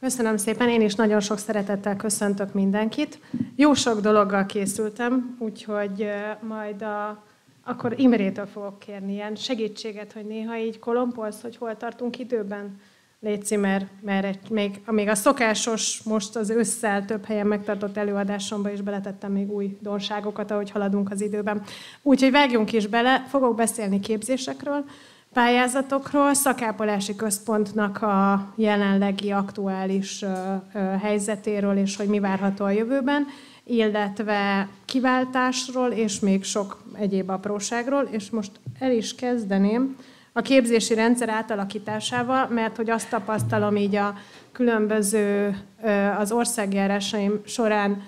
Köszönöm szépen, én is nagyon sok szeretettel köszöntök mindenkit. Jó sok dologgal készültem, úgyhogy majd a, akkor Imrétől fogok kérni ilyen segítséget, hogy néha így kolompolsz, hogy hol tartunk időben. Léci, mert, mert még, még a szokásos, most az ősszel több helyen megtartott előadásomba is beletettem még új donságokat, ahogy haladunk az időben. Úgyhogy vágjunk is bele, fogok beszélni képzésekről, pályázatokról, szakápolási központnak a jelenlegi aktuális helyzetéről, és hogy mi várható a jövőben, illetve kiváltásról, és még sok egyéb apróságról, és most el is kezdeném a képzési rendszer átalakításával, mert hogy azt tapasztalom így a különböző az országjárásaim során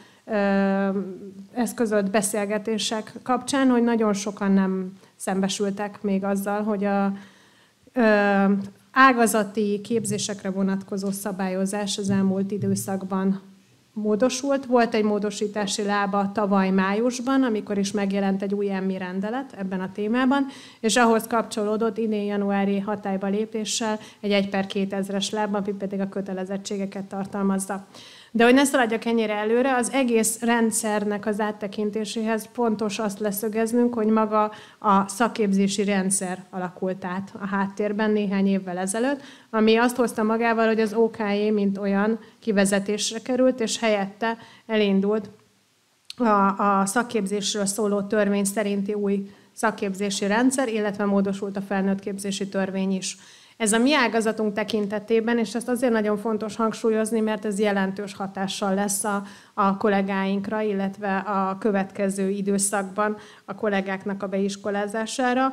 eszközölt beszélgetések kapcsán, hogy nagyon sokan nem szembesültek még azzal, hogy a ágazati képzésekre vonatkozó szabályozás az elmúlt időszakban módosult. Volt egy módosítási lába tavaly májusban, amikor is megjelent egy új emmi rendelet ebben a témában, és ahhoz kapcsolódott idén januári hatályba lépéssel egy 1 per 2000-es lába, ami pedig a kötelezettségeket tartalmazza. De hogy ne szaladjak ennyire előre, az egész rendszernek az áttekintéséhez pontos azt leszögeznünk, hogy maga a szakképzési rendszer alakult át a háttérben néhány évvel ezelőtt, ami azt hozta magával, hogy az OKJ mint olyan kivezetésre került, és helyette elindult a, a szakképzésről szóló törvény szerinti új szakképzési rendszer, illetve módosult a felnőtt törvény is. Ez a mi ágazatunk tekintetében, és ezt azért nagyon fontos hangsúlyozni, mert ez jelentős hatással lesz a, a kollégáinkra, illetve a következő időszakban a kollégáknak a beiskolázására.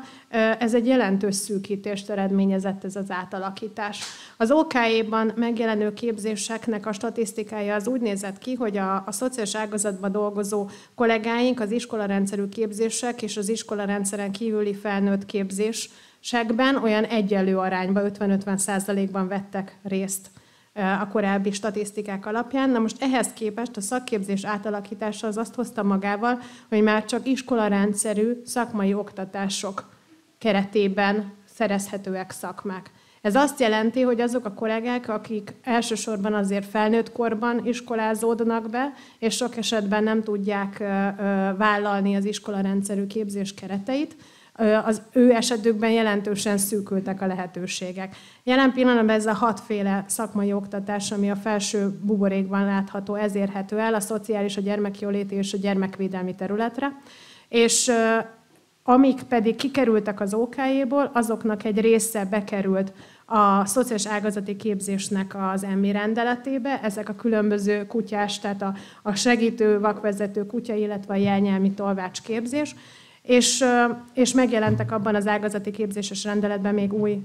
Ez egy jelentős szűkítést eredményezett ez az átalakítás. Az OK-ban megjelenő képzéseknek a statisztikája az úgy nézett ki, hogy a, a szociális ágazatban dolgozó kollégáink az iskolarendszerű képzések és az iskolarendszeren kívüli felnőtt képzés segben olyan egyenlő arányban, 50-50 százalékban vettek részt a korábbi statisztikák alapján. Na most ehhez képest a szakképzés átalakítása az azt hozta magával, hogy már csak iskolarendszerű szakmai oktatások keretében szerezhetőek szakmák. Ez azt jelenti, hogy azok a kollégák, akik elsősorban azért felnőtt korban iskolázódnak be, és sok esetben nem tudják vállalni az iskolarendszerű képzés kereteit, az ő esetükben jelentősen szűkültek a lehetőségek. Jelen pillanatban ez a hatféle szakmai oktatás, ami a felső buborékban látható, ez érhető el a szociális, a gyermekjóléti és a gyermekvédelmi területre. És amik pedig kikerültek az OK-ból, azoknak egy része bekerült a szociális ágazati képzésnek az emmi rendeletébe. Ezek a különböző kutyás, tehát a, a segítő vakvezető kutya, illetve a jelnyelmi tolvács képzés és, és megjelentek abban az ágazati képzéses rendeletben még új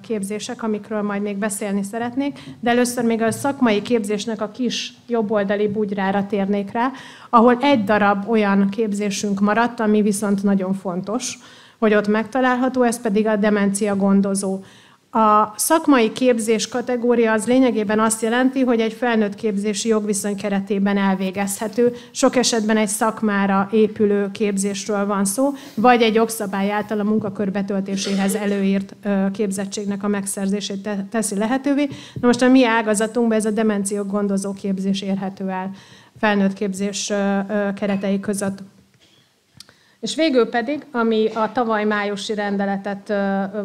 képzések, amikről majd még beszélni szeretnék, de először még a szakmai képzésnek a kis jobboldali bugyrára térnék rá, ahol egy darab olyan képzésünk maradt, ami viszont nagyon fontos, hogy ott megtalálható, ez pedig a demencia gondozó. A szakmai képzés kategória az lényegében azt jelenti, hogy egy felnőtt képzési jogviszony keretében elvégezhető, sok esetben egy szakmára épülő képzésről van szó, vagy egy jogszabály által a munkakör betöltéséhez előírt képzettségnek a megszerzését teszi lehetővé. Na most a mi ágazatunkban ez a demenciók gondozó képzés érhető el felnőtt képzés keretei között. És végül pedig, ami a tavaly májusi rendeletet,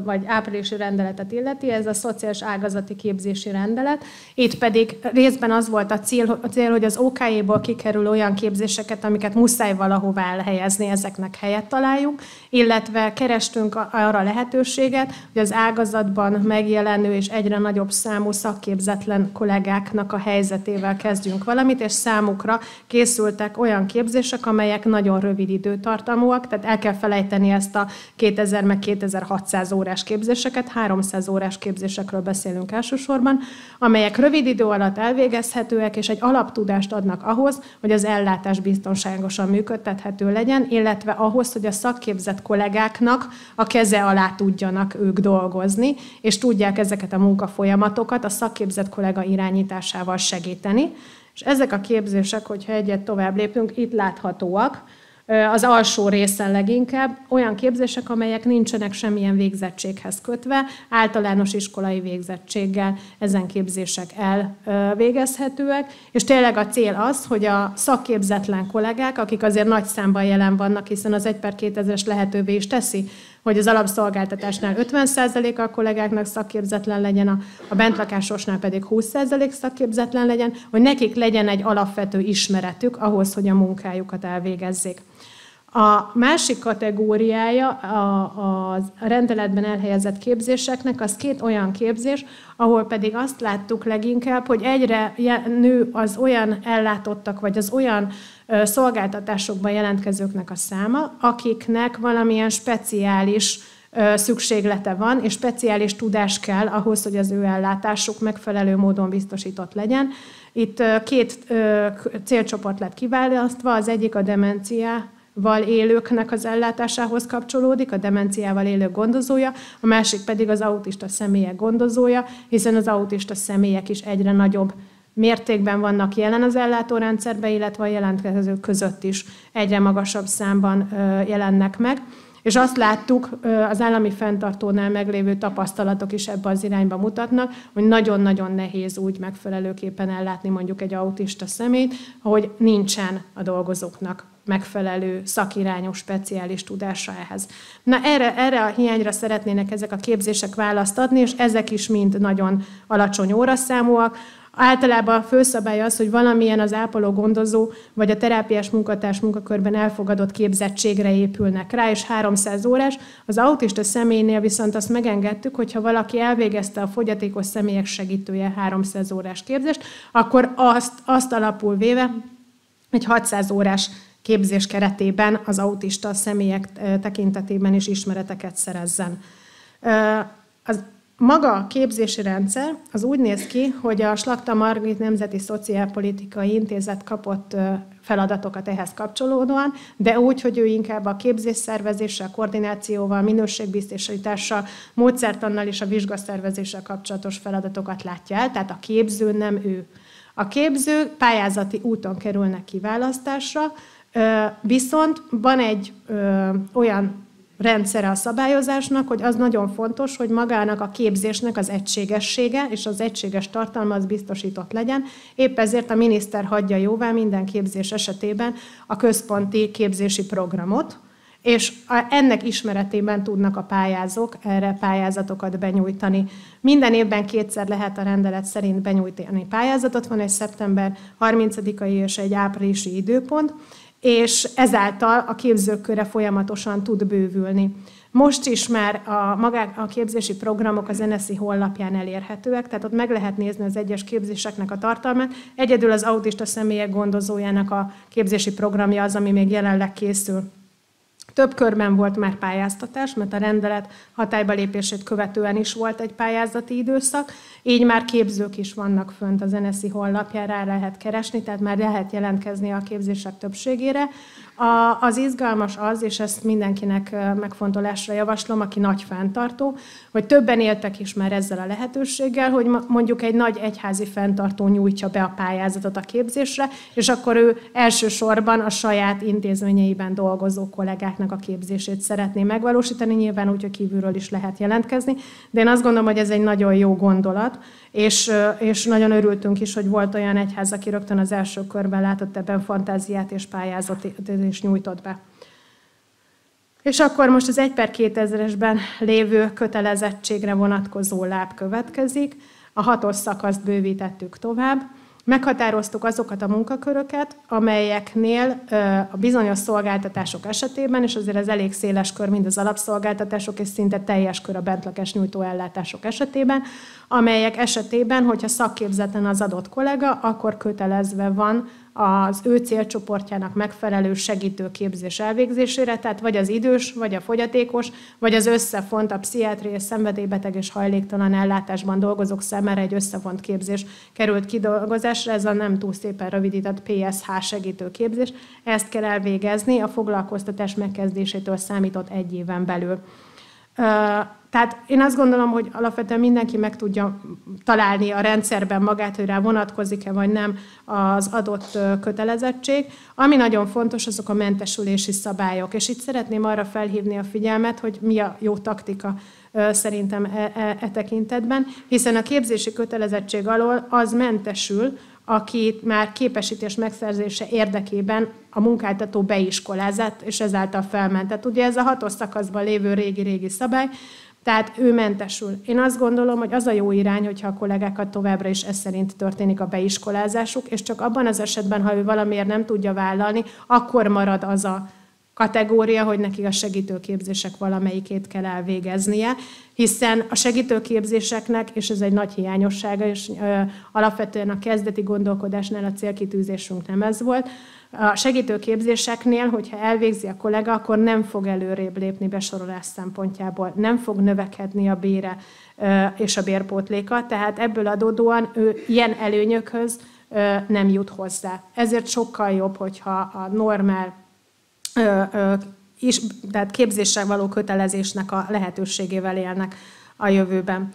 vagy áprilisi rendeletet illeti, ez a szociális ágazati képzési rendelet. Itt pedig részben az volt a cél, a cél hogy az OK-ból kikerül olyan képzéseket, amiket muszáj valahová elhelyezni, ezeknek helyet találjuk, illetve kerestünk arra lehetőséget, hogy az ágazatban megjelenő és egyre nagyobb számú szakképzetlen kollégáknak a helyzetével kezdjünk valamit, és számukra készültek olyan képzések, amelyek nagyon rövid időtartamú, számúak, tehát el kell felejteni ezt a 2000 meg 2600 órás képzéseket, 300 órás képzésekről beszélünk elsősorban, amelyek rövid idő alatt elvégezhetőek, és egy alaptudást adnak ahhoz, hogy az ellátás biztonságosan működtethető legyen, illetve ahhoz, hogy a szakképzett kollégáknak a keze alá tudjanak ők dolgozni, és tudják ezeket a munkafolyamatokat a szakképzett kollega irányításával segíteni. És ezek a képzések, hogyha egyet tovább lépünk, itt láthatóak az alsó részen leginkább, olyan képzések, amelyek nincsenek semmilyen végzettséghez kötve, általános iskolai végzettséggel ezen képzések elvégezhetőek, és tényleg a cél az, hogy a szakképzetlen kollégák, akik azért nagy számban jelen vannak, hiszen az 1 per 2000-es lehetővé is teszi, hogy az alapszolgáltatásnál 50% a kollégáknak szakképzetlen legyen, a, a bentlakásosnál pedig 20% szakképzetlen legyen, hogy nekik legyen egy alapvető ismeretük ahhoz, hogy a munkájukat elvégezzék. A másik kategóriája a, a rendeletben elhelyezett képzéseknek az két olyan képzés, ahol pedig azt láttuk leginkább, hogy egyre nő az olyan ellátottak, vagy az olyan szolgáltatásokban jelentkezőknek a száma, akiknek valamilyen speciális szükséglete van, és speciális tudás kell ahhoz, hogy az ő ellátásuk megfelelő módon biztosított legyen. Itt két célcsoport lett kiválasztva, az egyik a demencia val élőknek az ellátásához kapcsolódik, a demenciával élő gondozója, a másik pedig az autista személyek gondozója, hiszen az autista személyek is egyre nagyobb mértékben vannak jelen az ellátórendszerben, illetve a jelentkezők között is egyre magasabb számban jelennek meg. És azt láttuk, az állami fenntartónál meglévő tapasztalatok is ebbe az irányba mutatnak, hogy nagyon-nagyon nehéz úgy megfelelőképpen ellátni mondjuk egy autista szemét, hogy nincsen a dolgozóknak megfelelő szakirányú, speciális tudása ehhez. Na erre, erre a hiányra szeretnének ezek a képzések választ adni, és ezek is mind nagyon alacsony óraszámúak. Általában a főszabály az, hogy valamilyen az ápoló gondozó vagy a terápiás munkatárs munkakörben elfogadott képzettségre épülnek rá, és 300 órás. Az autista személynél viszont azt megengedtük, hogyha valaki elvégezte a fogyatékos személyek segítője 300 órás képzést, akkor azt, azt alapul véve egy 600 órás képzés keretében az autista személyek tekintetében is ismereteket szerezzen. Az maga a képzési rendszer az úgy néz ki, hogy a Slakta Margit Nemzeti Szociálpolitikai Intézet kapott feladatokat ehhez kapcsolódóan, de úgy, hogy ő inkább a képzésszervezéssel, koordinációval, minőségbiztosítással, módszertannal és a vizsgaszervezéssel kapcsolatos feladatokat látja el, tehát a képző nem ő. A képző pályázati úton kerülnek kiválasztásra, Viszont van egy olyan rendszere a szabályozásnak, hogy az nagyon fontos, hogy magának a képzésnek az egységessége és az egységes tartalma az biztosított legyen. Épp ezért a miniszter hagyja jóvá minden képzés esetében a központi képzési programot, és ennek ismeretében tudnak a pályázók erre pályázatokat benyújtani. Minden évben kétszer lehet a rendelet szerint benyújtani pályázatot, van egy szeptember 30-ai és egy áprilisi időpont, és ezáltal a képzőköre folyamatosan tud bővülni. Most is már a, magák, a képzési programok az NSZI honlapján elérhetőek, tehát ott meg lehet nézni az egyes képzéseknek a tartalmát. Egyedül az autista személyek gondozójának a képzési programja az, ami még jelenleg készül. Több körben volt már pályáztatás, mert a rendelet hatályba lépését követően is volt egy pályázati időszak, így már képzők is vannak fönt az NSZI honlapján, rá lehet keresni, tehát már lehet jelentkezni a képzések többségére. A, az izgalmas az, és ezt mindenkinek megfontolásra javaslom, aki nagy fenntartó, hogy többen éltek is már ezzel a lehetőséggel, hogy mondjuk egy nagy egyházi fenntartó nyújtja be a pályázatot a képzésre, és akkor ő elsősorban a saját intézményeiben dolgozó kollégáknak a képzését szeretné megvalósítani, nyilván úgy, hogy kívülről is lehet jelentkezni, de én azt gondolom, hogy ez egy nagyon jó gondolat, és, és nagyon örültünk is, hogy volt olyan egyház, aki rögtön az első körben látott ebben fantáziát és pályázatot is nyújtott be. És akkor most az 1 per 2000-esben lévő kötelezettségre vonatkozó láb következik. A hatos szakaszt bővítettük tovább. Meghatároztuk azokat a munkaköröket, amelyeknél a bizonyos szolgáltatások esetében, és azért ez elég széles kör, mind az alapszolgáltatások, és szinte teljes kör a bentlakes nyújtó ellátások esetében, amelyek esetében, hogyha szakképzetlen az adott kollega, akkor kötelezve van az ő célcsoportjának megfelelő segítőképzés elvégzésére, tehát vagy az idős, vagy a fogyatékos, vagy az összefont a pszichiátriai szenvedélybeteg és hajléktalan ellátásban dolgozók számára egy összefont képzés került kidolgozásra, ez a nem túl szépen rövidített PSH segítőképzés. Ezt kell elvégezni a foglalkoztatás megkezdésétől számított egy éven belül. Tehát én azt gondolom, hogy alapvetően mindenki meg tudja találni a rendszerben magát, hogy rá vonatkozik-e vagy nem az adott kötelezettség. Ami nagyon fontos, azok a mentesülési szabályok. És itt szeretném arra felhívni a figyelmet, hogy mi a jó taktika szerintem e, e, e tekintetben, hiszen a képzési kötelezettség alól az mentesül, aki már képesítés megszerzése érdekében a munkáltató beiskolázett, és ezáltal felment. Tehát ugye ez a hatos szakaszban lévő régi-régi szabály, tehát ő mentesül. Én azt gondolom, hogy az a jó irány, hogyha a kollégákat továbbra is ez szerint történik a beiskolázásuk, és csak abban az esetben, ha ő valamiért nem tudja vállalni, akkor marad az a kategória, hogy neki a segítőképzések valamelyikét kell elvégeznie, hiszen a segítőképzéseknek, és ez egy nagy hiányossága, és ö, alapvetően a kezdeti gondolkodásnál a célkitűzésünk nem ez volt, a segítőképzéseknél, hogyha elvégzi a kollega, akkor nem fog előrébb lépni besorolás szempontjából, nem fog növekedni a bére és a bérpótléka, tehát ebből adódóan ő ilyen előnyökhöz nem jut hozzá. Ezért sokkal jobb, hogyha a normál is, tehát képzéssel való kötelezésnek a lehetőségével élnek a jövőben.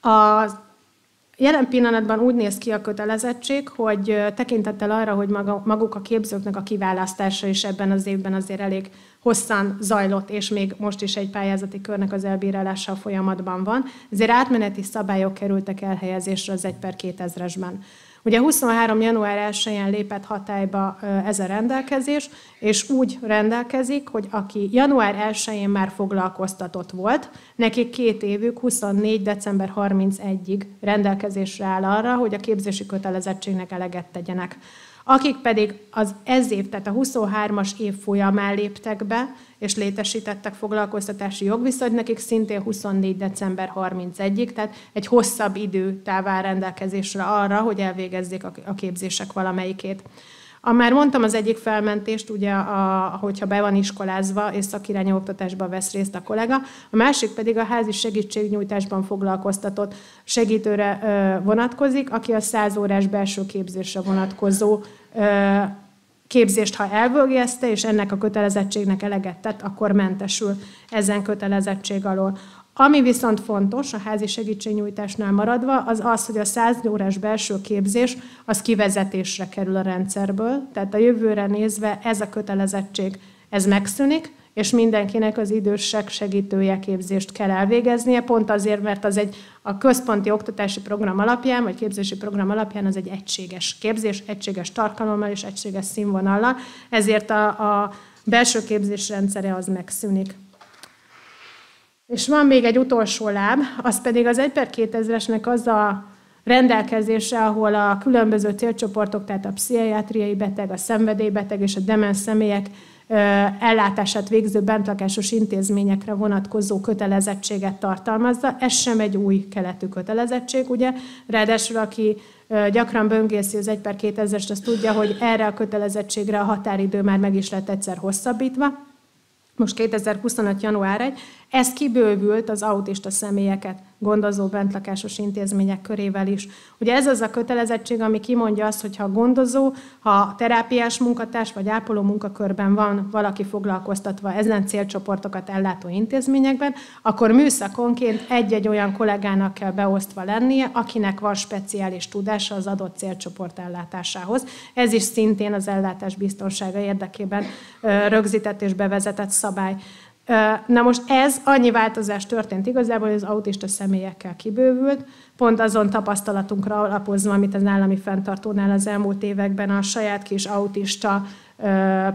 A Jelen pillanatban úgy néz ki a kötelezettség, hogy tekintettel arra, hogy maga, maguk a képzőknek a kiválasztása is ebben az évben azért elég hosszan zajlott, és még most is egy pályázati körnek az elbírálása folyamatban van, ezért átmeneti szabályok kerültek elhelyezésre az 1 per 2000-esben. Ugye 23. január 1-én lépett hatályba ez a rendelkezés, és úgy rendelkezik, hogy aki január 1-én már foglalkoztatott volt, neki két évük 24. december 31-ig rendelkezésre áll arra, hogy a képzési kötelezettségnek eleget tegyenek. Akik pedig az ez év, tehát a 23-as év folyamán léptek be, és létesítettek foglalkoztatási jogviszonyt, nekik szintén 24. december 31-ig, tehát egy hosszabb idő áll rendelkezésre arra, hogy elvégezzék a képzések valamelyikét. A, már mondtam az egyik felmentést, ugye, a, hogyha be van iskolázva és szakirányú oktatásban vesz részt a kollega, a másik pedig a házi segítségnyújtásban foglalkoztatott segítőre ö, vonatkozik, aki a 100 órás belső képzésre vonatkozó ö, képzést, ha elvégezte, és ennek a kötelezettségnek eleget tett, akkor mentesül ezen kötelezettség alól. Ami viszont fontos a házi segítségnyújtásnál maradva, az az, hogy a 100 órás belső képzés az kivezetésre kerül a rendszerből, tehát a jövőre nézve ez a kötelezettség ez megszűnik, és mindenkinek az idősek segítője képzést kell elvégeznie, pont azért, mert az egy a központi oktatási program alapján, vagy képzési program alapján az egy egységes képzés, egységes tartalommal és egységes színvonallal, ezért a, a belső képzés rendszere az megszűnik. És van még egy utolsó láb, az pedig az 1 per 2000-esnek az a rendelkezése, ahol a különböző célcsoportok, tehát a pszichiátriai beteg, a szenvedélybeteg és a demens személyek ellátását végző bentlakásos intézményekre vonatkozó kötelezettséget tartalmazza. Ez sem egy új keletű kötelezettség, ugye? Ráadásul aki gyakran böngészi az 1 per 2000-est, az tudja, hogy erre a kötelezettségre a határidő már meg is lett egyszer hosszabbítva. Most 2025. január 1, ez kibővült az autista személyeket gondozó bentlakásos intézmények körével is. Ugye ez az a kötelezettség, ami kimondja azt, hogy ha gondozó, ha terápiás munkatárs vagy ápoló munkakörben van valaki foglalkoztatva ezen célcsoportokat ellátó intézményekben, akkor műszakonként egy-egy olyan kollégának kell beosztva lennie, akinek van speciális tudása az adott célcsoport ellátásához. Ez is szintén az ellátás biztonsága érdekében rögzített és bevezetett szabály. Na most ez annyi változás történt igazából, hogy az autista személyekkel kibővült, pont azon tapasztalatunkra alapozva, amit az állami fenntartónál az elmúlt években a saját kis autista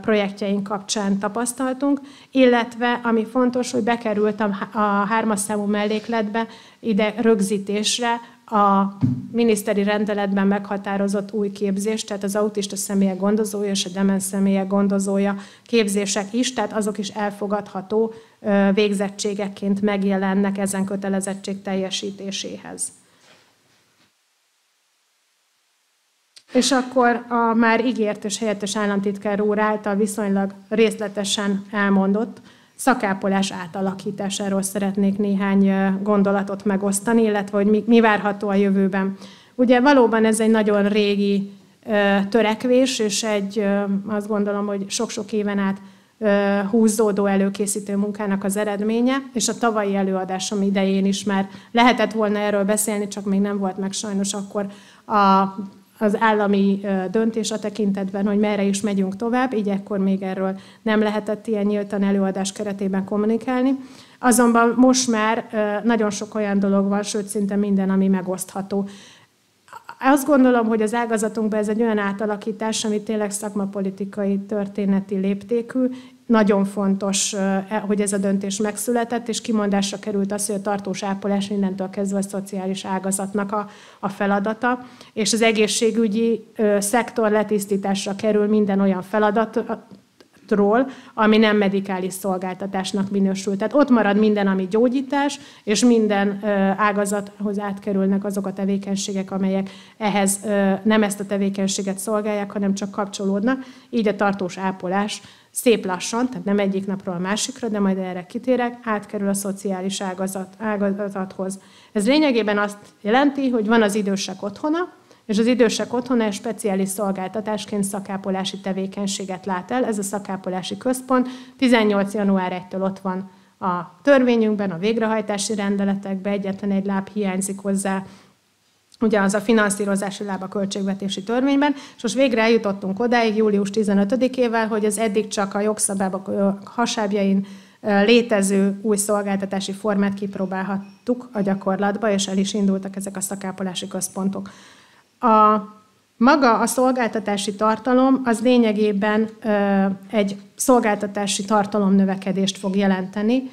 projektjeink kapcsán tapasztaltunk, illetve ami fontos, hogy bekerült a hármas számú mellékletbe ide rögzítésre a miniszteri rendeletben meghatározott új képzés, tehát az autista személyek gondozója és a demens személyek gondozója képzések is, tehát azok is elfogadható végzettségekként megjelennek ezen kötelezettség teljesítéséhez. És akkor a már ígért és helyettes államtitkár úr által viszonylag részletesen elmondott szakápolás átalakításáról szeretnék néhány gondolatot megosztani, illetve hogy mi, mi várható a jövőben. Ugye valóban ez egy nagyon régi törekvés, és egy, azt gondolom, hogy sok-sok éven át húzódó előkészítő munkának az eredménye, és a tavalyi előadásom idején is már lehetett volna erről beszélni, csak még nem volt meg sajnos akkor a, az állami döntés a tekintetben, hogy merre is megyünk tovább, így ekkor még erről nem lehetett ilyen nyíltan előadás keretében kommunikálni. Azonban most már nagyon sok olyan dolog van, sőt szinte minden, ami megosztható. Azt gondolom, hogy az ágazatunkban ez egy olyan átalakítás, ami tényleg szakmapolitikai történeti léptékű, nagyon fontos, e, hogy ez a döntés megszületett, és kimondásra került az, hogy a tartós ápolás mindentől kezdve a szociális ágazatnak a, a feladata, és az egészségügyi szektor letisztításra kerül minden olyan feladat, ról, ami nem medikális szolgáltatásnak minősül. Tehát ott marad minden, ami gyógyítás, és minden ágazathoz átkerülnek azok a tevékenységek, amelyek ehhez nem ezt a tevékenységet szolgálják, hanem csak kapcsolódnak. Így a tartós ápolás szép lassan, tehát nem egyik napról a másikra, de majd erre kitérek, átkerül a szociális ágazat, ágazathoz. Ez lényegében azt jelenti, hogy van az idősek otthona, és az idősek otthona egy speciális szolgáltatásként szakápolási tevékenységet lát el. Ez a szakápolási központ 18. január 1-től ott van a törvényünkben, a végrehajtási rendeletekben, egyetlen egy láb hiányzik hozzá, ugye az a finanszírozási láb a költségvetési törvényben, és most végre eljutottunk odáig július 15-ével, hogy az eddig csak a jogszabályok hasábjain létező új szolgáltatási formát kipróbálhattuk a gyakorlatba, és el is indultak ezek a szakápolási központok. A maga a szolgáltatási tartalom az lényegében egy szolgáltatási tartalom növekedést fog jelenteni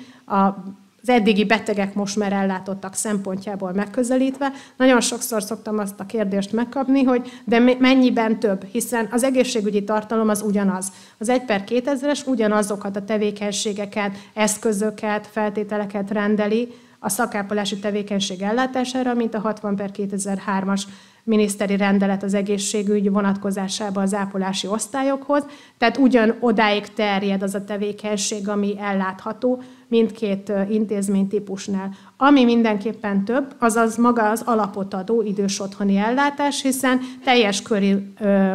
az eddigi betegek most már ellátottak szempontjából megközelítve. Nagyon sokszor szoktam azt a kérdést megkapni, hogy de mennyiben több, hiszen az egészségügyi tartalom az ugyanaz. Az 1 per 2000-es ugyanazokat a tevékenységeket, eszközöket, feltételeket rendeli a szakápolási tevékenység ellátására, mint a 60 per 2003-as miniszteri rendelet az egészségügy vonatkozásában az ápolási osztályokhoz, tehát ugyan odáig terjed az a tevékenység, ami ellátható mindkét intézmény típusnál. Ami mindenképpen több, az az maga az alapot adó idős otthoni ellátás, hiszen teljes körű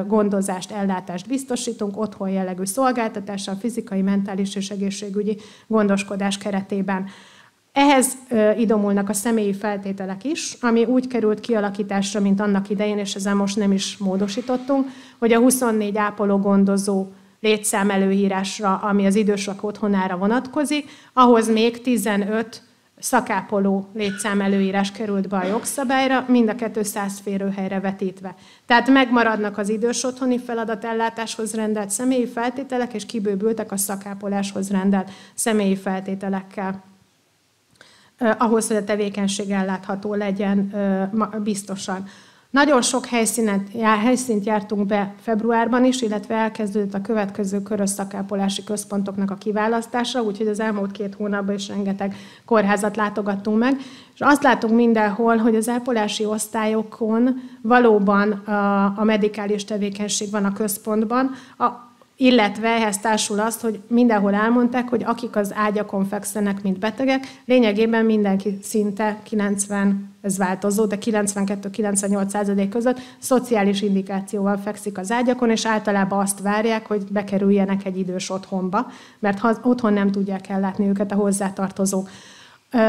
gondozást, ellátást biztosítunk otthon jellegű szolgáltatással, fizikai, mentális és egészségügyi gondoskodás keretében. Ehhez idomulnak a személyi feltételek is, ami úgy került kialakításra, mint annak idején, és ezzel most nem is módosítottunk, hogy a 24 ápoló gondozó létszám előírásra, ami az idősek otthonára vonatkozik, ahhoz még 15 szakápoló létszám előírás került be a jogszabályra, mind a 200 férőhelyre vetítve. Tehát megmaradnak az idős otthoni feladatellátáshoz rendelt személyi feltételek, és kibővültek a szakápoláshoz rendelt személyi feltételekkel ahhoz, hogy a tevékenység ellátható legyen biztosan. Nagyon sok helyszínet, helyszínt jártunk be februárban is, illetve elkezdődött a következő körös szakápolási központoknak a kiválasztása, úgyhogy az elmúlt két hónapban is rengeteg kórházat látogattunk meg, és azt látunk mindenhol, hogy az ápolási osztályokon valóban a, a medikális tevékenység van a központban, a, illetve ehhez társul azt, hogy mindenhol elmondták, hogy akik az ágyakon fekszenek, mint betegek, lényegében mindenki szinte 90, ez változó, de 92-98 százalék között szociális indikációval fekszik az ágyakon, és általában azt várják, hogy bekerüljenek egy idős otthonba, mert ha otthon nem tudják ellátni őket a hozzátartozók.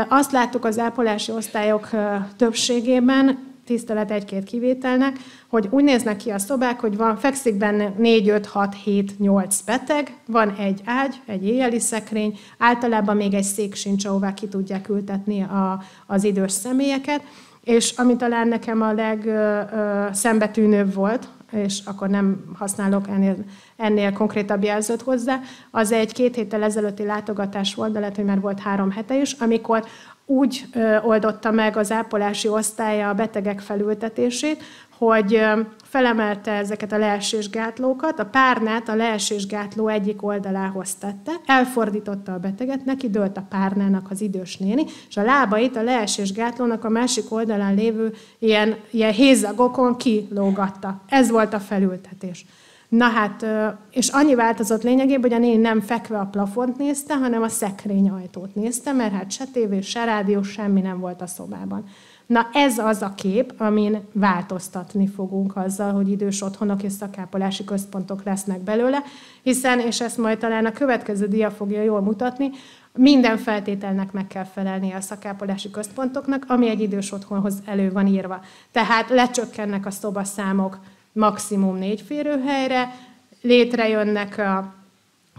Azt láttuk az ápolási osztályok többségében, tisztelet egy-két kivételnek, hogy úgy néznek ki a szobák, hogy van, fekszik benne 4, 5, 6, 7, 8 beteg, van egy ágy, egy éjjeli szekrény, általában még egy szék sincs, ahová ki tudják ültetni a, az idős személyeket, és ami talán nekem a legszembetűnőbb volt, és akkor nem használok ennél, ennél konkrétabb jelzőt hozzá, az egy két héttel ezelőtti látogatás volt, de lehet, hogy már volt három hete is, amikor úgy oldotta meg az ápolási osztálya a betegek felültetését, hogy felemelte ezeket a leesésgátlókat, a párnát a leesésgátló egyik oldalához tette, elfordította a beteget, neki dőlt a párnának az idős néni, és a lábait a leesésgátlónak a másik oldalán lévő ilyen, ilyen hézagokon kilógatta. Ez volt a felültetés. Na hát, és annyi változott lényegében, hogy a néni nem fekve a plafont nézte, hanem a szekrény ajtót nézte, mert hát se tévé, se rádió, semmi nem volt a szobában. Na ez az a kép, amin változtatni fogunk azzal, hogy idős otthonok és szakápolási központok lesznek belőle, hiszen, és ezt majd talán a következő dia fogja jól mutatni, minden feltételnek meg kell felelnie a szakápolási központoknak, ami egy idős otthonhoz elő van írva. Tehát lecsökkennek a szobaszámok maximum négy férőhelyre, létrejönnek a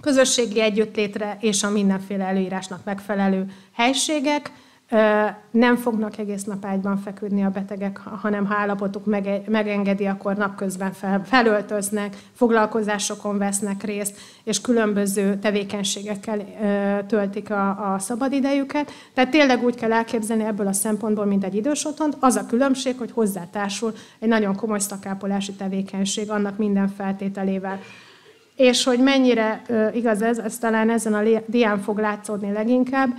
közösségi együttlétre és a mindenféle előírásnak megfelelő helységek, nem fognak egész nap ágyban feküdni a betegek, hanem ha állapotuk megengedi, akkor napközben fel, felöltöznek, foglalkozásokon vesznek részt, és különböző tevékenységekkel töltik a, a szabadidejüket. Tehát tényleg úgy kell elképzelni ebből a szempontból, mint egy idős otthont. Az a különbség, hogy hozzátársul egy nagyon komoly szakápolási tevékenység annak minden feltételével. És hogy mennyire igaz ez, ez talán ezen a dián fog látszódni leginkább,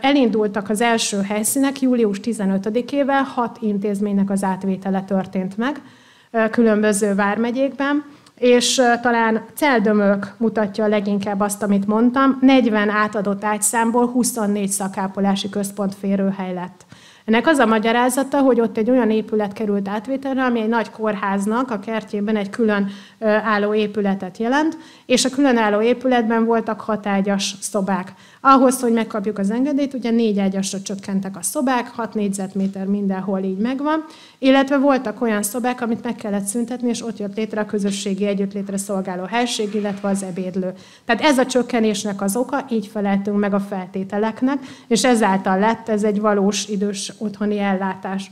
Elindultak az első helyszínek, július 15-ével hat intézménynek az átvétele történt meg különböző vármegyékben, és talán Celdömök mutatja leginkább azt, amit mondtam, 40 átadott ágyszámból 24 szakápolási központ férőhely lett. Ennek az a magyarázata, hogy ott egy olyan épület került átvételre, ami egy nagy kórháznak a kertjében egy külön álló épületet jelent, és a külön álló épületben voltak hatágyas szobák. Ahhoz, hogy megkapjuk az engedélyt, ugye négy ágyasra csökkentek a szobák, 6 négyzetméter mindenhol így megvan, illetve voltak olyan szobák, amit meg kellett szüntetni, és ott jött létre a közösségi együttlétre szolgáló helység, illetve az ebédlő. Tehát ez a csökkenésnek az oka, így feleltünk meg a feltételeknek, és ezáltal lett ez egy valós idős otthoni ellátás.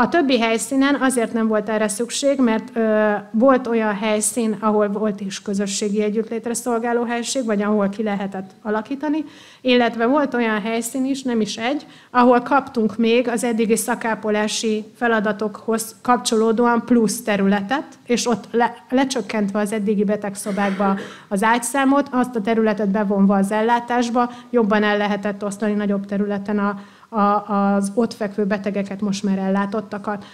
A többi helyszínen azért nem volt erre szükség, mert ö, volt olyan helyszín, ahol volt is közösségi együttlétre szolgáló helység, vagy ahol ki lehetett alakítani, illetve volt olyan helyszín is, nem is egy, ahol kaptunk még az eddigi szakápolási feladatokhoz kapcsolódóan plusz területet, és ott le, lecsökkentve az eddigi betegszobákba az ágyszámot, azt a területet bevonva az ellátásba, jobban el lehetett osztani nagyobb területen a, az ott fekvő betegeket most már ellátottakat.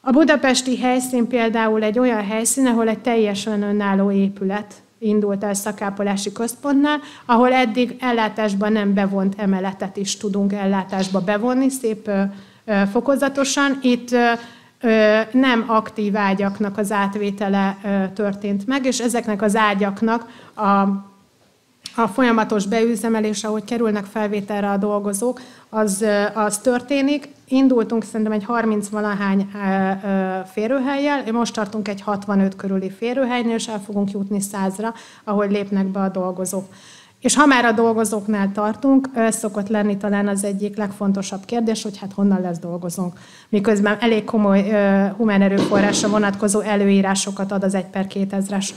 A budapesti helyszín például egy olyan helyszín, ahol egy teljesen önálló épület indult el szakápolási központnál, ahol eddig ellátásban nem bevont emeletet is tudunk ellátásba bevonni, szép fokozatosan. Itt nem aktív ágyaknak az átvétele történt meg, és ezeknek az ágyaknak a a folyamatos beüzemelés, ahogy kerülnek felvételre a dolgozók, az, az történik. Indultunk szerintem egy 30-valahány férőhelyjel, most tartunk egy 65 körüli férőhelynél, és el fogunk jutni 100-ra, ahogy lépnek be a dolgozók. És ha már a dolgozóknál tartunk, szokott lenni talán az egyik legfontosabb kérdés, hogy hát honnan lesz dolgozónk. Miközben elég komoly humán erőforrásra vonatkozó előírásokat ad az 1 per 2000-es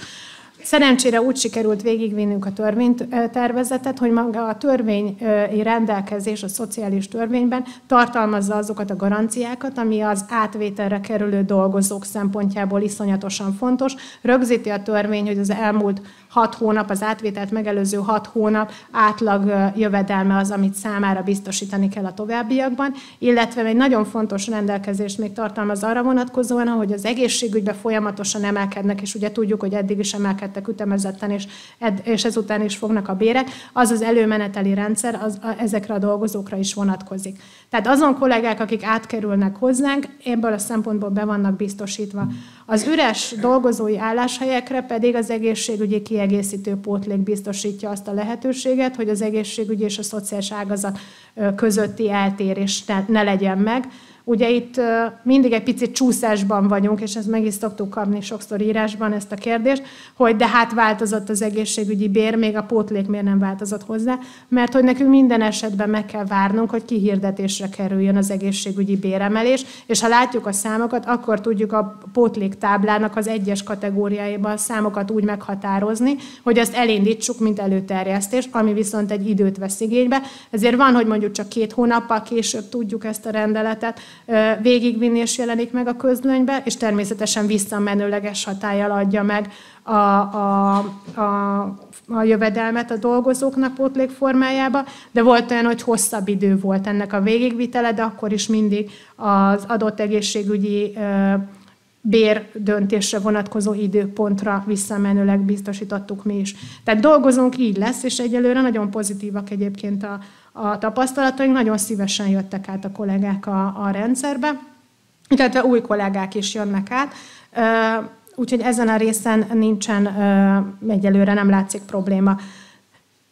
Szerencsére úgy sikerült végigvinnünk a törvénytervezetet, hogy maga a törvényi rendelkezés a szociális törvényben tartalmazza azokat a garanciákat, ami az átvételre kerülő dolgozók szempontjából iszonyatosan fontos. Rögzíti a törvény, hogy az elmúlt hat hónap, az átvételt megelőző hat hónap átlag jövedelme az, amit számára biztosítani kell a továbbiakban, illetve egy nagyon fontos rendelkezést még tartalmaz arra vonatkozóan, hogy az egészségügyben folyamatosan emelkednek, és ugye tudjuk, hogy eddig is emelkedtek ütemezetten, és, ed, és ezután is fognak a bérek, az az előmeneteli rendszer az, a, ezekre a dolgozókra is vonatkozik. Tehát azon kollégák, akik átkerülnek hozzánk, ebből a szempontból be vannak biztosítva. Az üres dolgozói álláshelyekre pedig az egészségügyi kiegészítő pótlék biztosítja azt a lehetőséget, hogy az egészségügyi és a szociális ágazat közötti eltérés ne legyen meg. Ugye itt mindig egy picit csúszásban vagyunk, és ezt meg is szoktuk kapni sokszor írásban ezt a kérdést, hogy de hát változott az egészségügyi bér, még a pótlék miért nem változott hozzá, mert hogy nekünk minden esetben meg kell várnunk, hogy kihirdetésre kerüljön az egészségügyi béremelés, és ha látjuk a számokat, akkor tudjuk a pótlék táblának az egyes kategóriáiban a számokat úgy meghatározni, hogy azt elindítsuk, mint előterjesztés, ami viszont egy időt vesz igénybe. Ezért van, hogy mondjuk csak két hónappal később tudjuk ezt a rendeletet végigvinni és jelenik meg a közlönybe, és természetesen visszamenőleges hatállyal adja meg a, a, a, a jövedelmet a dolgozóknak pótlék formájába, de volt olyan, hogy hosszabb idő volt ennek a végigvitele, de akkor is mindig az adott egészségügyi bér döntésre vonatkozó időpontra visszamenőleg biztosítottuk mi is. Tehát dolgozunk, így lesz, és egyelőre nagyon pozitívak egyébként a, a tapasztalataink, nagyon szívesen jöttek át a kollégák a, a rendszerbe, illetve új kollégák is jönnek át. Úgyhogy ezen a részen nincsen, egyelőre nem látszik probléma.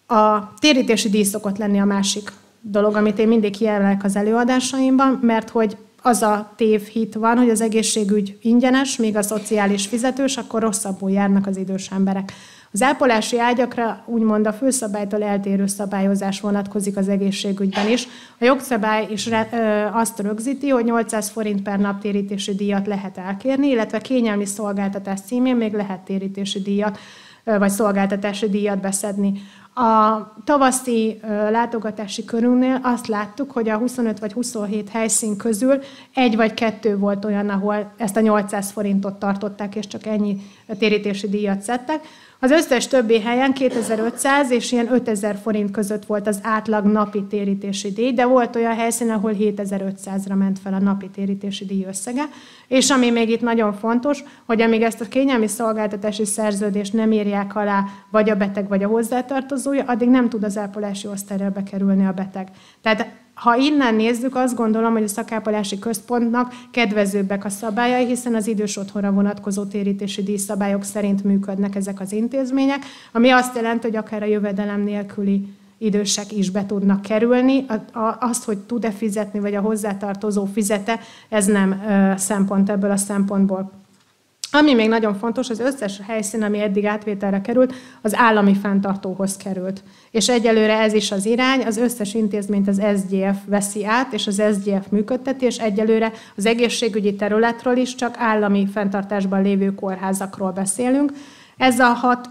A térítési díj szokott lenni a másik dolog, amit én mindig kiemelek az előadásaimban, mert hogy az a tévhit van, hogy az egészségügy ingyenes, míg a szociális fizetős, akkor rosszabbul járnak az idős emberek. Az ápolási ágyakra úgymond a főszabálytól eltérő szabályozás vonatkozik az egészségügyben is. A jogszabály is azt rögzíti, hogy 800 forint per nap térítési díjat lehet elkérni, illetve kényelmi szolgáltatás címén még lehet térítési díjat vagy szolgáltatási díjat beszedni. A tavaszi látogatási körülnél azt láttuk, hogy a 25 vagy 27 helyszín közül egy vagy kettő volt olyan, ahol ezt a 800 forintot tartották, és csak ennyi térítési díjat szedtek. Az összes többi helyen 2500 és ilyen 5000 forint között volt az átlag napi térítési díj, de volt olyan helyszín, ahol 7500-ra ment fel a napi térítési díj összege. És ami még itt nagyon fontos, hogy amíg ezt a kényelmi szolgáltatási szerződést nem írják alá vagy a beteg, vagy a hozzátartozója, addig nem tud az ápolási osztályra bekerülni a beteg. Tehát ha innen nézzük, azt gondolom, hogy a szakápolási központnak kedvezőbbek a szabályai, hiszen az idős otthonra vonatkozó térítési díjszabályok szerint működnek ezek az intézmények, ami azt jelenti, hogy akár a jövedelem nélküli idősek is be tudnak kerülni. Azt, hogy tud-e fizetni, vagy a hozzátartozó fizete, ez nem szempont ebből a szempontból. Ami még nagyon fontos, az összes helyszín, ami eddig átvételre került, az állami fenntartóhoz került. És egyelőre ez is az irány, az összes intézményt az SGF veszi át, és az SGF működteti, és egyelőre az egészségügyi területről is csak állami fenntartásban lévő kórházakról beszélünk. Ez a hat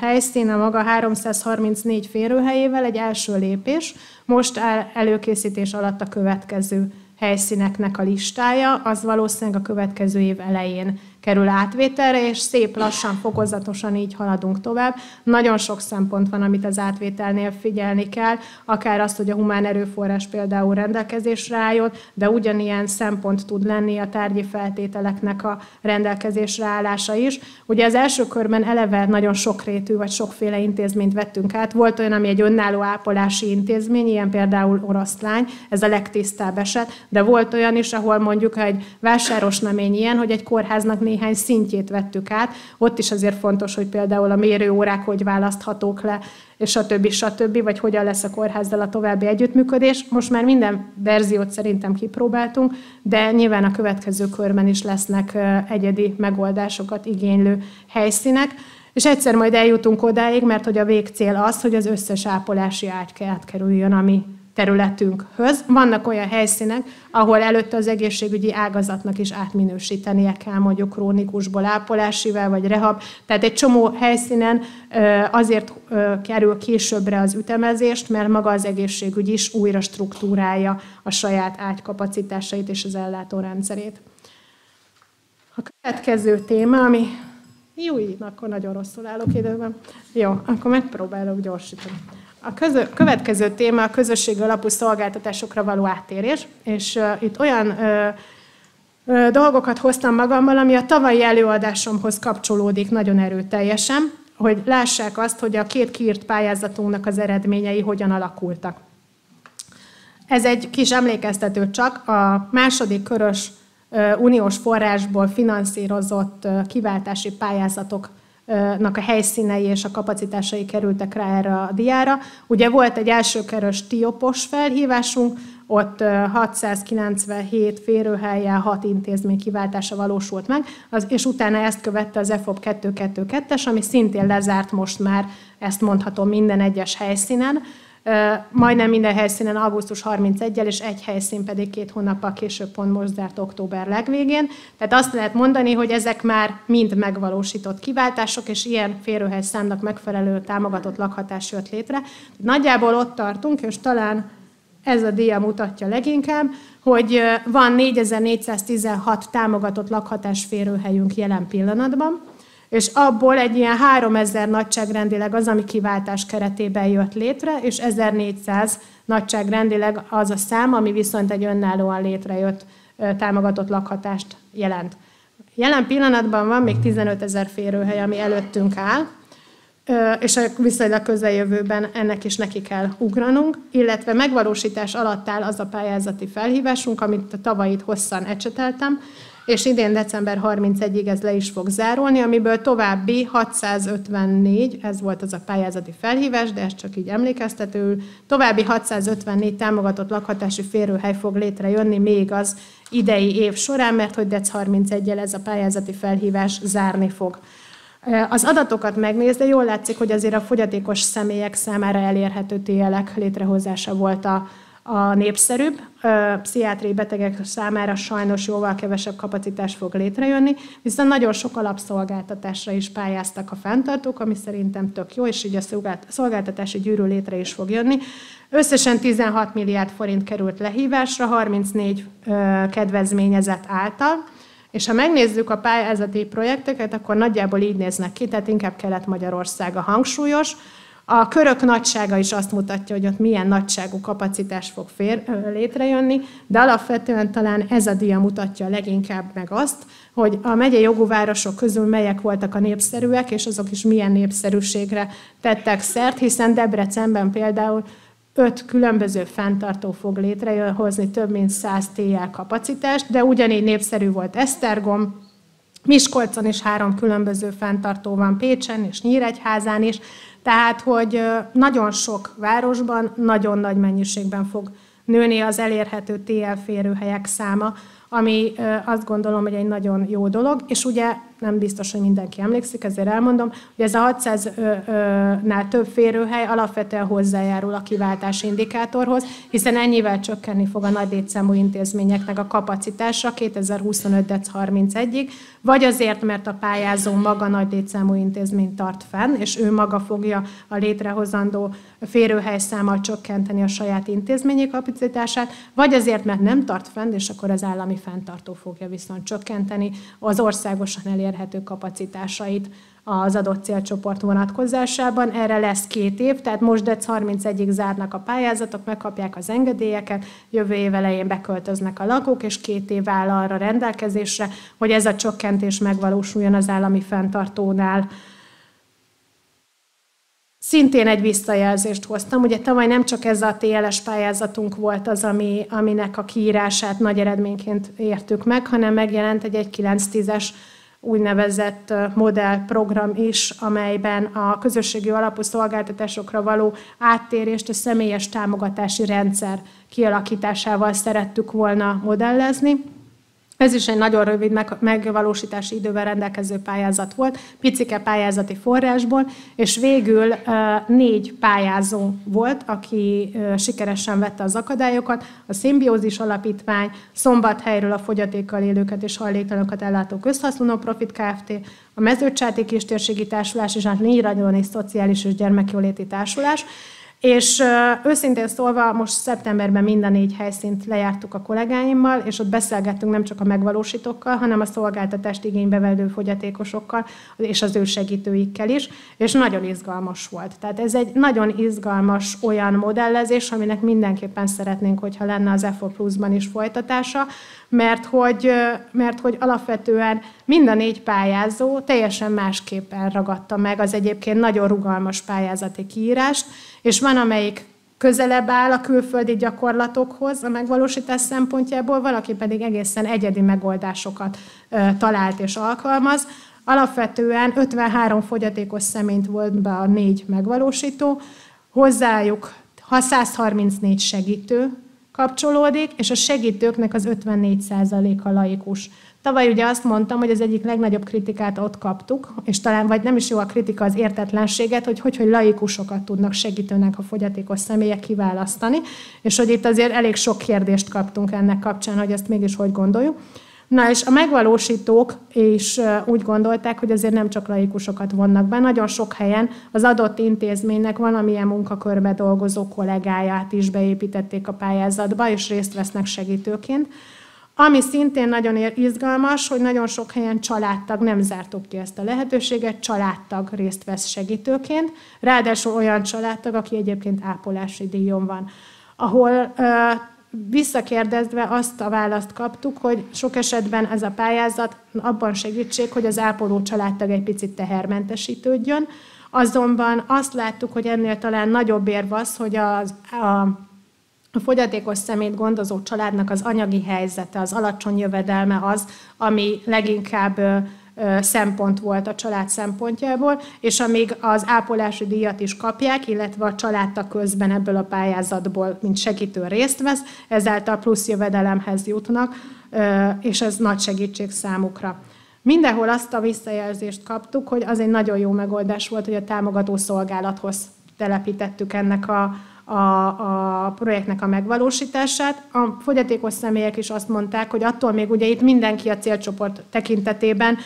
helyszín a maga 334 férőhelyével egy első lépés. Most előkészítés alatt a következő helyszíneknek a listája, az valószínűleg a következő év elején kerül átvételre, és szép lassan, fokozatosan így haladunk tovább. Nagyon sok szempont van, amit az átvételnél figyelni kell, akár azt, hogy a humán erőforrás például rendelkezésre álljon, de ugyanilyen szempont tud lenni a tárgyi feltételeknek a rendelkezésre állása is. Ugye az első körben eleve nagyon sokrétű vagy sokféle intézményt vettünk át. Volt olyan, ami egy önálló ápolási intézmény, ilyen például oroszlány, ez a legtisztább eset, de volt olyan is, ahol mondjuk egy vásáros namény ilyen, hogy egy kórháznak néhány szintjét vettük át. Ott is azért fontos, hogy például a mérőórák hogy választhatók le, és stb. stb. vagy hogyan lesz a kórházzal a további együttműködés. Most már minden verziót szerintem kipróbáltunk, de nyilván a következő körben is lesznek egyedi megoldásokat igénylő helyszínek. És egyszer majd eljutunk odáig, mert hogy a végcél az, hogy az összes ápolási ágy átkerüljön, ami területünkhöz. Vannak olyan helyszínek, ahol előtte az egészségügyi ágazatnak is átminősítenie kell mondjuk krónikusból ápolásivel vagy rehab. Tehát egy csomó helyszínen azért kerül későbbre az ütemezést, mert maga az egészségügy is újra struktúrálja a saját ágykapacitásait és az ellátórendszerét. A következő téma, ami jó, akkor nagyon rosszul állok időben. Jó, akkor megpróbálok gyorsítani. A következő téma a közösség alapú szolgáltatásokra való áttérés, és itt olyan dolgokat hoztam magammal, ami a tavalyi előadásomhoz kapcsolódik nagyon erőteljesen, hogy lássák azt, hogy a két kiírt pályázatunknak az eredményei hogyan alakultak. Ez egy kis emlékeztető csak, a második körös uniós forrásból finanszírozott kiváltási pályázatok nak a helyszínei és a kapacitásai kerültek rá erre a diára. Ugye volt egy elsőkörös tiopos felhívásunk, ott 697 férőhelyen 6 intézmény kiváltása valósult meg, az, és utána ezt követte az EFOP 222-es, ami szintén lezárt most már, ezt mondhatom minden egyes helyszínen majdnem minden helyszínen augusztus 31-el, és egy helyszín pedig két hónappal később pont most zárt október legvégén. Tehát azt lehet mondani, hogy ezek már mind megvalósított kiváltások, és ilyen férőhely számnak megfelelő támogatott lakhatás jött létre. Nagyjából ott tartunk, és talán ez a dia mutatja leginkább, hogy van 4416 támogatott lakhatás férőhelyünk jelen pillanatban, és abból egy ilyen 3000 nagyságrendileg az, ami kiváltás keretében jött létre, és 1400 nagyságrendileg az a szám, ami viszont egy önállóan létrejött támogatott lakhatást jelent. Jelen pillanatban van még 15 ezer férőhely, ami előttünk áll. és a viszonylag közeljövőben ennek is neki kell ugranunk, illetve megvalósítás alatt áll az a pályázati felhívásunk, amit a tavait hosszan ecseteltem, és idén december 31-ig ez le is fog zárulni, amiből további 654, ez volt az a pályázati felhívás, de ez csak így emlékeztető, további 654 támogatott lakhatási férőhely fog létrejönni még az idei év során, mert hogy dec 31-el ez a pályázati felhívás zárni fog. Az adatokat megnézve jól látszik, hogy azért a fogyatékos személyek számára elérhető TL-ek létrehozása volt a, a népszerűbb. Pszichiátriai betegek számára sajnos jóval kevesebb kapacitás fog létrejönni, viszont nagyon sok alapszolgáltatásra is pályáztak a fenntartók, ami szerintem tök jó, és így a szolgáltatási gyűrű létre is fog jönni. Összesen 16 milliárd forint került lehívásra, 34 kedvezményezett által, és ha megnézzük a pályázati projekteket, akkor nagyjából így néznek ki, tehát inkább Kelet-Magyarország a hangsúlyos. A körök nagysága is azt mutatja, hogy ott milyen nagyságú kapacitás fog fér, létrejönni, de alapvetően talán ez a dia mutatja leginkább meg azt, hogy a megyei jogú városok közül melyek voltak a népszerűek, és azok is milyen népszerűségre tettek szert, hiszen Debrecenben például öt különböző fenntartó fog létrehozni több mint 100 TL kapacitást, de ugyanígy népszerű volt Esztergom, Miskolcon is három különböző fenntartó van, Pécsen és Nyíregyházán is, tehát, hogy nagyon sok városban nagyon nagy mennyiségben fog nőni az elérhető TL férőhelyek száma, ami azt gondolom, hogy egy nagyon jó dolog, és ugye nem biztos, hogy mindenki emlékszik, ezért elmondom, hogy ez a 600-nál több férőhely alapvetően hozzájárul a kiváltási indikátorhoz, hiszen ennyivel csökkenni fog a nagy létszámú intézményeknek a kapacitása 2025. dec 31-ig, vagy azért, mert a pályázó maga nagy létszámú intézményt tart fenn, és ő maga fogja a létrehozandó férőhelyszámmal csökkenteni a saját intézményi kapacitását, vagy azért, mert nem tart fenn, és akkor az állami fenntartó fogja viszont csökkenteni az országosan elérhető elérhető kapacitásait az adott célcsoport vonatkozásában. Erre lesz két év, tehát most dec 31-ig zárnak a pályázatok, megkapják az engedélyeket, jövő év elején beköltöznek a lakók, és két év áll arra rendelkezésre, hogy ez a csökkentés megvalósuljon az állami fenntartónál. Szintén egy visszajelzést hoztam. Ugye tavaly nem csak ez a TLS pályázatunk volt az, ami, aminek a kiírását nagy eredményként értük meg, hanem megjelent egy 1.9.10-es úgynevezett modellprogram is, amelyben a közösségi alapú szolgáltatásokra való áttérést a személyes támogatási rendszer kialakításával szerettük volna modellezni. Ez is egy nagyon rövid megvalósítási idővel rendelkező pályázat volt, picike pályázati forrásból, és végül négy pályázó volt, aki sikeresen vette az akadályokat. A Szimbiózis Alapítvány, Szombathelyről a fogyatékkal élőket és hajléktalanokat ellátó közhasznú profit Kft., a Mezőcsáti Kistérségi Társulás és a Négy Szociális és Gyermekjóléti Társulás. És őszintén szólva, most szeptemberben minden négy helyszínt lejártuk a kollégáimmal, és ott beszélgettünk nem csak a megvalósítókkal, hanem a szolgáltatást igénybe fogyatékosokkal, és az ő segítőikkel is, és nagyon izgalmas volt. Tehát ez egy nagyon izgalmas olyan modellezés, aminek mindenképpen szeretnénk, hogyha lenne az EFO Plus-ban is folytatása, mert hogy, mert hogy alapvetően mind a négy pályázó teljesen másképpen ragadta meg az egyébként nagyon rugalmas pályázati kiírást, és van, amelyik közelebb áll a külföldi gyakorlatokhoz a megvalósítás szempontjából, valaki pedig egészen egyedi megoldásokat talált és alkalmaz. Alapvetően 53 fogyatékos személyt volt be a négy megvalósító, hozzájuk 134 segítő kapcsolódik, és a segítőknek az 54%-a laikus. Tavaly ugye azt mondtam, hogy az egyik legnagyobb kritikát ott kaptuk, és talán vagy nem is jó a kritika az értetlenséget, hogy hogy, hogy laikusokat tudnak segítőnek a fogyatékos személyek kiválasztani, és hogy itt azért elég sok kérdést kaptunk ennek kapcsán, hogy ezt mégis hogy gondoljuk. Na és a megvalósítók is úgy gondolták, hogy azért nem csak laikusokat vonnak be, nagyon sok helyen az adott intézménynek valamilyen munkakörbe dolgozó kollégáját is beépítették a pályázatba, és részt vesznek segítőként. Ami szintén nagyon izgalmas, hogy nagyon sok helyen családtag nem zártuk ki ezt a lehetőséget, családtag részt vesz segítőként, ráadásul olyan családtag, aki egyébként ápolási díjon van, ahol visszakérdezve azt a választ kaptuk, hogy sok esetben ez a pályázat abban segítség, hogy az ápoló családtag egy picit tehermentesítődjön, Azonban azt láttuk, hogy ennél talán nagyobb érv az, hogy az, a a fogyatékos szemét gondozó családnak az anyagi helyzete, az alacsony jövedelme az, ami leginkább szempont volt a család szempontjából, és amíg az ápolási díjat is kapják, illetve a családta közben ebből a pályázatból, mint segítő részt vesz, ezáltal plusz jövedelemhez jutnak, és ez nagy segítség számukra. Mindenhol azt a visszajelzést kaptuk, hogy az egy nagyon jó megoldás volt, hogy a támogató szolgálathoz telepítettük ennek a, a, a projektnek a megvalósítását. A fogyatékos személyek is azt mondták, hogy attól még ugye itt mindenki a célcsoport tekintetében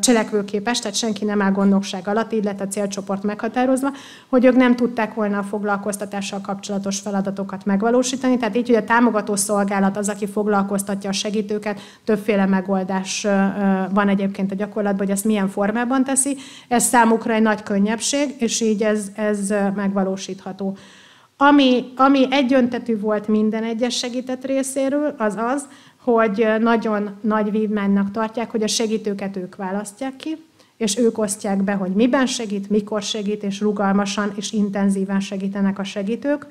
cselekvőképes, tehát senki nem áll gondnokság alatt, így lett a célcsoport meghatározva, hogy ők nem tudták volna a foglalkoztatással kapcsolatos feladatokat megvalósítani. Tehát így, hogy a támogató szolgálat az, aki foglalkoztatja a segítőket, többféle megoldás van egyébként a gyakorlatban, hogy ezt milyen formában teszi. Ez számukra egy nagy könnyebbség, és így ez, ez megvalósítható. Ami, ami egyöntetű volt minden egyes segített részéről, az az, hogy nagyon nagy vívmánynak tartják, hogy a segítőket ők választják ki, és ők osztják be, hogy miben segít, mikor segít, és rugalmasan és intenzíven segítenek a segítők.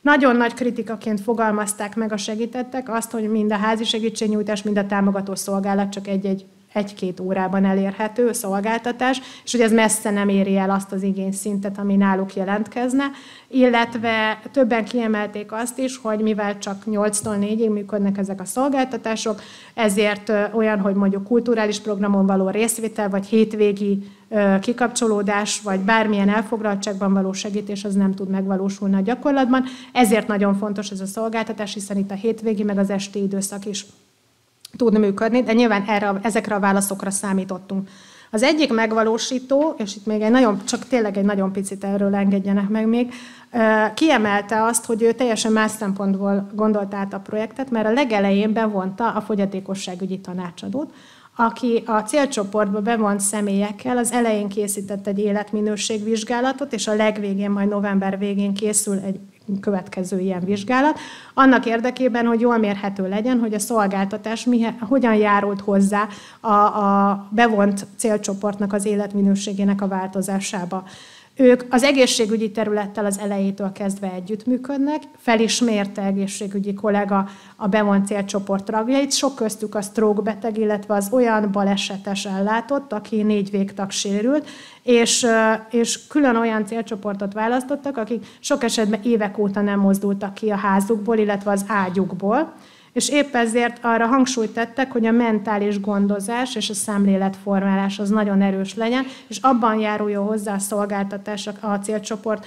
Nagyon nagy kritikaként fogalmazták meg a segítettek azt, hogy mind a házi segítségnyújtás, mind a támogató szolgálat csak egy-egy egy-két órában elérhető szolgáltatás, és hogy ez messze nem éri el azt az igényszintet, ami náluk jelentkezne, illetve többen kiemelték azt is, hogy mivel csak 8-tól 4-ig működnek ezek a szolgáltatások, ezért olyan, hogy mondjuk kulturális programon való részvétel, vagy hétvégi kikapcsolódás, vagy bármilyen elfoglaltságban való segítés, az nem tud megvalósulni a gyakorlatban. Ezért nagyon fontos ez a szolgáltatás, hiszen itt a hétvégi, meg az esti időszak is tud működni, de nyilván erre, ezekre a válaszokra számítottunk. Az egyik megvalósító, és itt még egy nagyon, csak tényleg egy nagyon picit erről engedjenek meg még, kiemelte azt, hogy ő teljesen más szempontból gondolt át a projektet, mert a legelején bevonta a fogyatékosságügyi tanácsadót, aki a célcsoportba bevont személyekkel az elején készített egy életminőségvizsgálatot, és a legvégén, majd november végén készül egy következő ilyen vizsgálat, annak érdekében, hogy jól mérhető legyen, hogy a szolgáltatás mihe, hogyan járult hozzá a, a bevont célcsoportnak az életminőségének a változásába. Ők az egészségügyi területtel az elejétől kezdve együttműködnek, felismerte egészségügyi kollega a bevont célcsoport tagjait, sok köztük a stroke beteg, illetve az olyan balesetes ellátott, aki négy végtag sérült, és, és külön olyan célcsoportot választottak, akik sok esetben évek óta nem mozdultak ki a házukból, illetve az ágyukból, és épp ezért arra hangsúlyt tettek, hogy a mentális gondozás és a szemléletformálás az nagyon erős legyen, és abban járuljon hozzá a szolgáltatás a célcsoport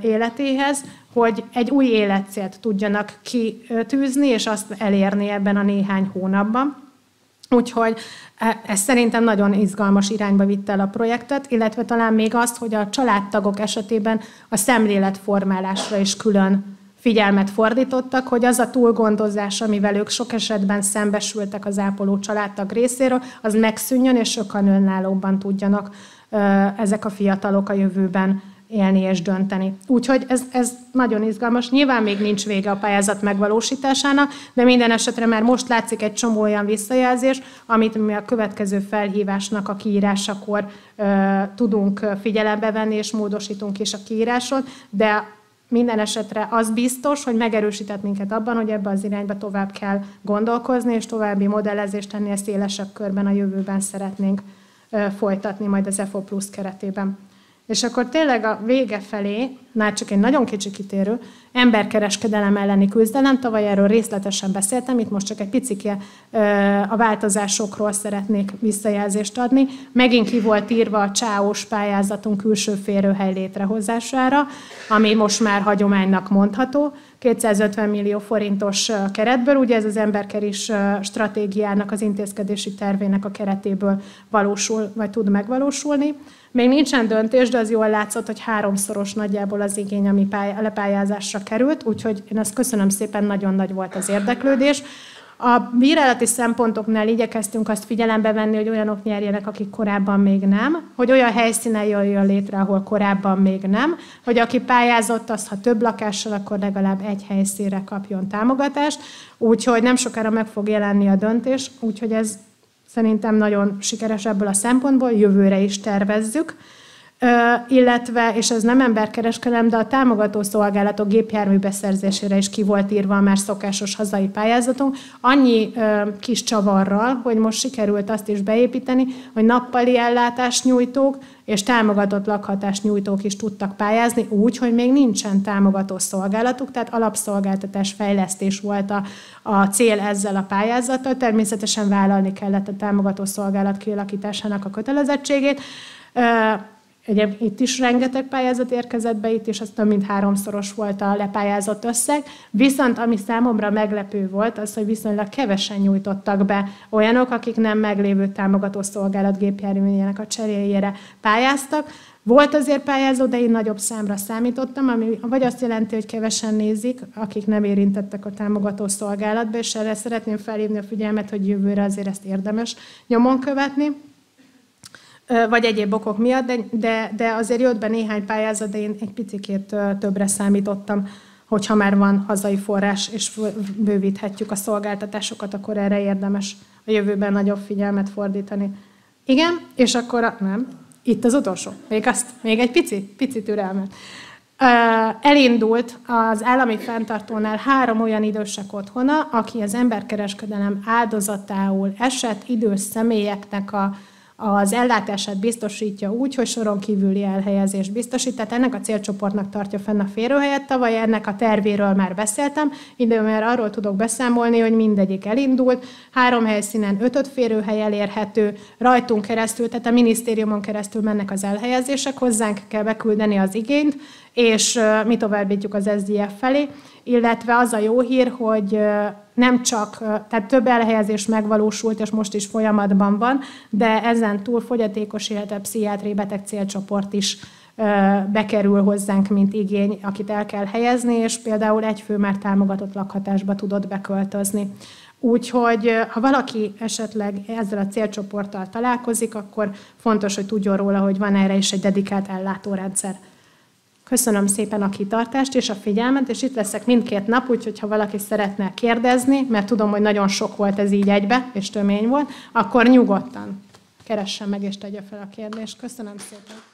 életéhez, hogy egy új életcélt tudjanak kitűzni, és azt elérni ebben a néhány hónapban. Úgyhogy e, ez szerintem nagyon izgalmas irányba vitte el a projektet, illetve talán még azt, hogy a családtagok esetében a szemléletformálásra is külön figyelmet fordítottak, hogy az a túlgondozás, amivel ők sok esetben szembesültek az ápoló családtag részéről, az megszűnjön, és sokan önállóban tudjanak ezek a fiatalok a jövőben élni és dönteni. Úgyhogy ez, ez nagyon izgalmas. Nyilván még nincs vége a pályázat megvalósításának, de minden esetre már most látszik egy csomó olyan visszajelzés, amit mi a következő felhívásnak a kiírásakor ö, tudunk figyelembe venni, és módosítunk is a kiíráson, de minden esetre az biztos, hogy megerősített minket abban, hogy ebbe az irányba tovább kell gondolkozni, és további modellezést ezt szélesebb körben a jövőben szeretnénk folytatni majd az EFO Plus keretében. És akkor tényleg a vége felé, már csak egy nagyon kicsi kitérő, emberkereskedelem elleni küzdelem, tavaly erről részletesen beszéltem, itt most csak egy picike a változásokról szeretnék visszajelzést adni. Megint ki volt írva a csáós pályázatunk külső férőhely létrehozására, ami most már hagyománynak mondható. 250 millió forintos keretből, ugye ez az emberkerés stratégiának, az intézkedési tervének a keretéből valósul, vagy tud megvalósulni. Még nincsen döntés, de az jól látszott, hogy háromszoros nagyjából az igény, ami pály- lepályázásra került, úgyhogy én ezt köszönöm szépen, nagyon nagy volt az érdeklődés. A bírálati szempontoknál igyekeztünk azt figyelembe venni, hogy olyanok nyerjenek, akik korábban még nem, hogy olyan helyszínen jöjjön létre, ahol korábban még nem, hogy aki pályázott, az ha több lakással, akkor legalább egy helyszínre kapjon támogatást, úgyhogy nem sokára meg fog jelenni a döntés, úgyhogy ez szerintem nagyon sikeres ebből a szempontból, jövőre is tervezzük illetve, és ez nem emberkereskedelem, de a támogató szolgálatok gépjármű beszerzésére is ki volt írva a már szokásos hazai pályázatunk, annyi kis csavarral, hogy most sikerült azt is beépíteni, hogy nappali ellátást nyújtók és támogatott lakhatás nyújtók is tudtak pályázni úgy, hogy még nincsen támogató szolgálatuk, tehát alapszolgáltatás fejlesztés volt a, a cél ezzel a pályázattal. Természetesen vállalni kellett a támogató szolgálat kialakításának a kötelezettségét. Egyébként itt is rengeteg pályázat érkezett be, itt is az több mint háromszoros volt a lepályázott összeg. Viszont ami számomra meglepő volt, az, hogy viszonylag kevesen nyújtottak be olyanok, akik nem meglévő támogató szolgálat gépjárműjének a cseréjére pályáztak. Volt azért pályázó, de én nagyobb számra számítottam, ami vagy azt jelenti, hogy kevesen nézik, akik nem érintettek a támogató szolgálatba, és erre szeretném felhívni a figyelmet, hogy jövőre azért ezt érdemes nyomon követni vagy egyéb okok miatt, de, de, de azért jött be néhány pályázat, de én egy picit többre számítottam, hogyha már van hazai forrás, és bővíthetjük a szolgáltatásokat, akkor erre érdemes a jövőben nagyobb figyelmet fordítani. Igen, és akkor a, nem, itt az utolsó, még azt, még egy pici, pici türelmet. Elindult az állami fenntartónál három olyan idősek otthona, aki az emberkereskedelem áldozatául esett idős személyeknek a az ellátását biztosítja úgy, hogy soron kívüli elhelyezést biztosít. Tehát ennek a célcsoportnak tartja fenn a férőhelyet. Tavaly ennek a tervéről már beszéltem, időben arról tudok beszámolni, hogy mindegyik elindult. Három helyszínen ötöt férőhely elérhető, rajtunk keresztül, tehát a minisztériumon keresztül mennek az elhelyezések, hozzánk kell beküldeni az igényt, és mi továbbítjuk az SZDF felé, illetve az a jó hír, hogy nem csak, tehát több elhelyezés megvalósult, és most is folyamatban van, de ezen túl fogyatékos, illetve pszichiátri beteg célcsoport is bekerül hozzánk, mint igény, akit el kell helyezni, és például egy fő már támogatott lakhatásba tudott beköltözni. Úgyhogy ha valaki esetleg ezzel a célcsoporttal találkozik, akkor fontos, hogy tudjon róla, hogy van erre is egy dedikált ellátórendszer. Köszönöm szépen a kitartást és a figyelmet, és itt leszek mindkét nap, úgyhogy ha valaki szeretne kérdezni, mert tudom, hogy nagyon sok volt ez így egybe, és tömény volt, akkor nyugodtan keressen meg és tegye fel a kérdést. Köszönöm szépen.